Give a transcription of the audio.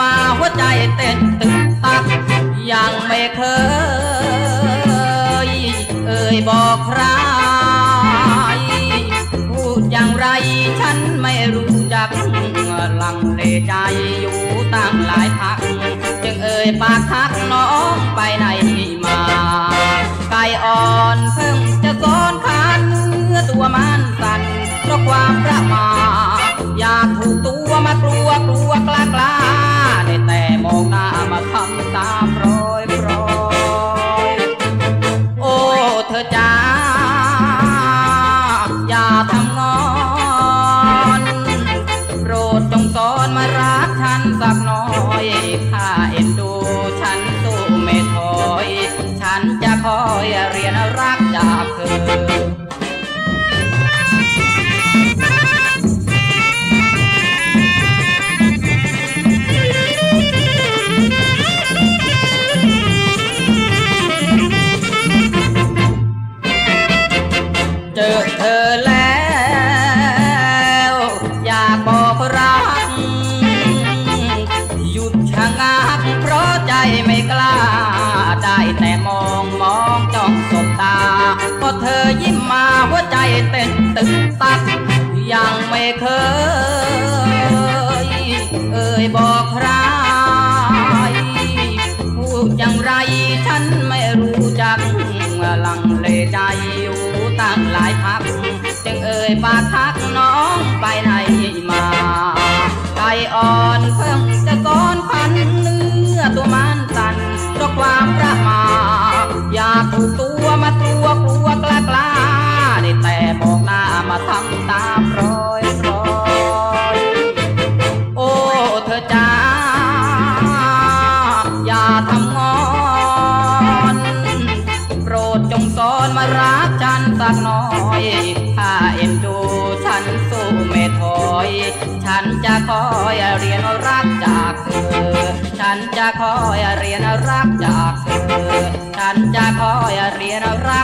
มาหัวใจเต้นตึกตัก ยังไม่เคย เอ่ยบอกใครพูดอย่างไรฉันไม่รู้จักลังเลใจอยู่ตั้งหลายพัก จึงเอ่ยปากทักน้องไปไหนมา ไก่อ่อนเพิ่งจะซ้อนคันเนื้อตัวมันสั่นเพราะความประมาอยากถูกตัวมากลัวกลัว งักเพราะใจไม่กล้า ได้แต่มองมองจ้องสบตา ก็เธอยิ้มมาหัวใจเต้นตึกตัก ยังไม่เคย เอ่ยบอกใครพูดอย่างไรฉันไม่รู้จักลังเลใจอยู่ตั้งหลายพัก จึงเอ่ยปาทักน้องไปไหนมาไก่อ่อนเพิ่ง สักน้อยถ้าเอ็นดูฉันสู้ไม่ถอย ฉันจะคอยเรียนรักจากเธอ ฉันจะคอยเรียนรักจากเธอ ฉันจะคอยเรียนรัก